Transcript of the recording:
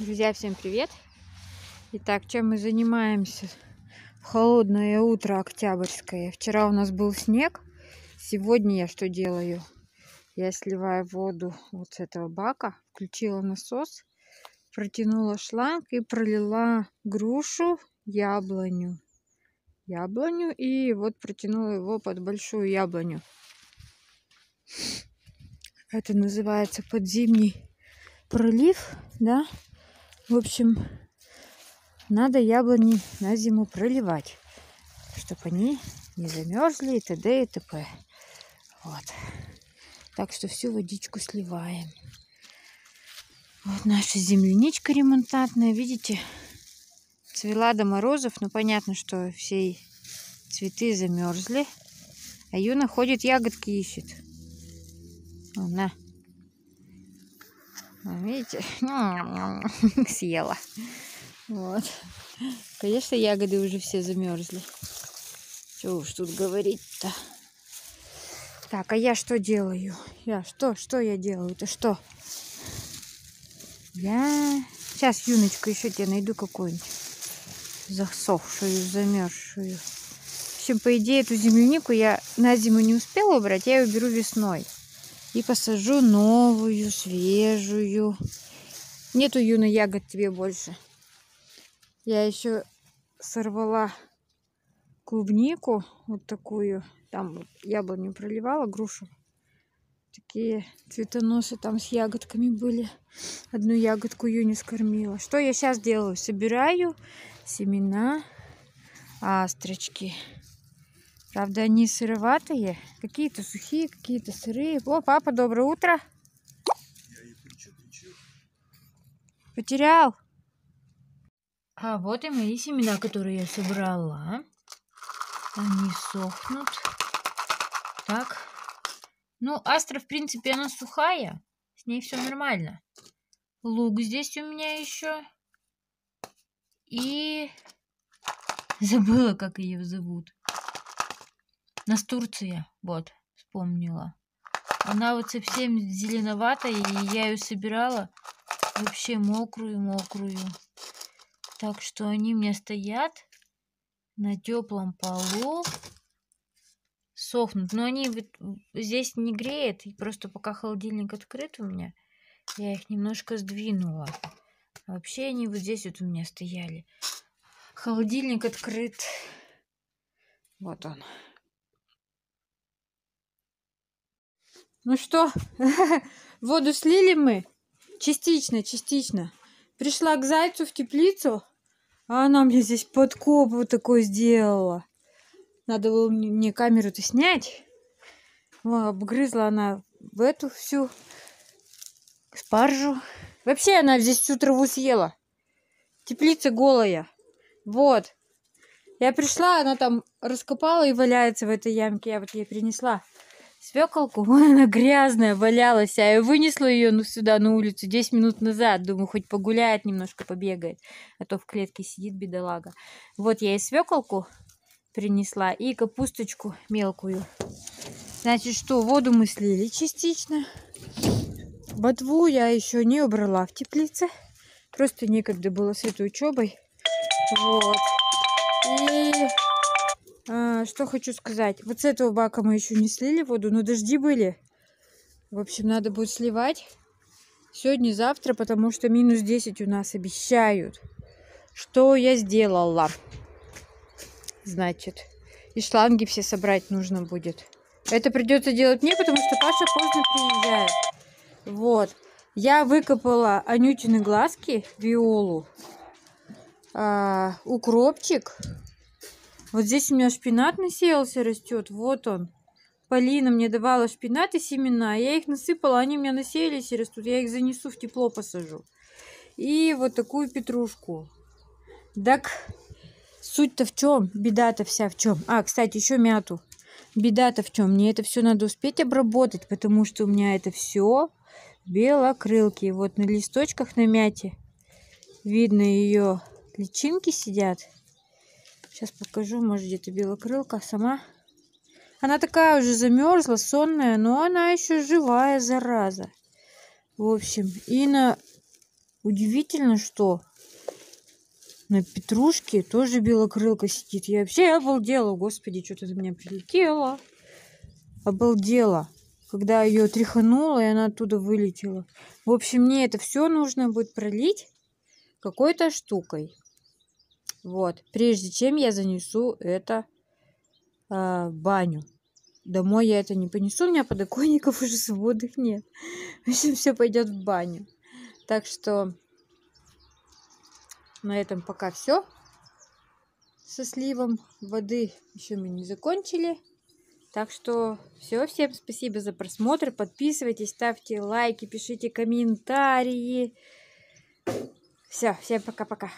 Друзья, всем привет! Итак, чем мы занимаемся в холодное утро октябрьское? Вчера у нас был снег, сегодня я что делаю? Я сливаю воду вот с этого бака, включила насос, протянула шланг и пролила грушу, яблоню. Яблоню и вот протянула его под большую яблоню. Это называется подзимний пролив, да? В общем, надо яблони на зиму проливать, чтобы они не замерзли и т.д. и т.п. Вот. Так что всю водичку сливаем. Вот наша земляничка ремонтантная, видите, цвела до морозов, но понятно, что все цветы замерзли. А Юна ходит, ягодки ищет. Вон, на. Видите? Съела. Вот. Конечно, ягоды уже все замерзли. Что уж тут говорить-то. Так, а я что делаю? Я что? Что я делаю? Это что? Я... Сейчас, Юночка, еще тебе найду какую-нибудь засохшую, замерзшую. В общем, по идее, эту землянику я на зиму не успела убрать, я ее беру весной и посажу новую, свежую. Нету юной ягод тебе больше. Я еще сорвала клубнику вот такую. Там яблоню проливала, грушу. Такие цветоносы там с ягодками были. Одну ягодку Юни скормила. Что я сейчас делаю? Собираю семена астрочки. Правда, они сыроватые. Какие-то сухие, какие-то сырые. О, папа, доброе утро. Потерял. А вот и мои семена, которые я собрала. Они сохнут. Так. Ну, астра, в принципе, она сухая. С ней все нормально. Лук здесь у меня еще. И забыла, как ее зовут. Настурция, вот, вспомнила. Она вот совсем зеленоватая, и я ее собирала вообще мокрую-мокрую. Так что они меня стоят на теплом полу, сохнут. Но они вот здесь не греют, и просто пока холодильник открыт у меня, я их немножко сдвинула. Вообще они вот здесь вот у меня стояли. Холодильник открыт. Вот он. Ну что, воду слили мы? Частично, частично. Пришла к зайцу в теплицу, а она мне здесь подкоп вот такой сделала. Надо было мне камеру-то снять. О, обгрызла она в эту всю спаржу. Вообще она здесь всю траву съела. Теплица голая. Вот. Я пришла, она там раскопала и валяется в этой ямке. Я вот ей принесла свеколку. Она грязная, валялась. А я вынесла ее ну, сюда, на улицу, 10 минут назад. Думаю, хоть погуляет немножко, побегает. А то в клетке сидит бедолага. Вот я ей свеколку принесла и капусточку мелкую. Значит, что, воду мы слили частично. Ботву я еще не убрала в теплице. Просто некогда было с этой учебой. Вот. И что хочу сказать. Вот с этого бака мы еще не слили воду, но дожди были. В общем, надо будет сливать сегодня-завтра, потому что минус 10 у нас обещают. Что я сделала? Значит, и шланги все собрать нужно будет. Это придется делать мне, потому что Паша поздно приезжает. Вот. Я выкопала Анютины глазки, виолу, а, укропчик, вот здесь у меня шпинат насеялся, растет. Вот он. Полина мне давала шпинат и семена. Я их насыпала, они у меня насеялись и растут. Я их занесу в тепло посажу. И вот такую петрушку. Так, суть-то в чем? Беда-то вся в чем? А, кстати, еще мяту. Беда-то в чем? Мне это все надо успеть обработать, потому что у меня это все белокрылки. Вот на листочках на мяте видно ее личинки сидят. Сейчас покажу, может где-то белокрылка сама. Она такая уже замерзла, сонная, но она еще живая, зараза. В общем, и на Удивительно, что на петрушке тоже белокрылка сидит. Я вообще обалдела. Господи, что-то за меня прилетело. Обалдела. Когда ее тряханула, и она оттуда вылетела. В общем, мне это все нужно будет пролить какой-то штукой. Вот. Прежде чем я занесу это э, баню. Домой я это не понесу, у меня подоконников уже свободных нет. В общем, все пойдет в баню. Так что на этом пока все. Со сливом воды еще мы не закончили. Так что все, всем спасибо за просмотр. Подписывайтесь, ставьте лайки, пишите комментарии. Все, всем пока-пока.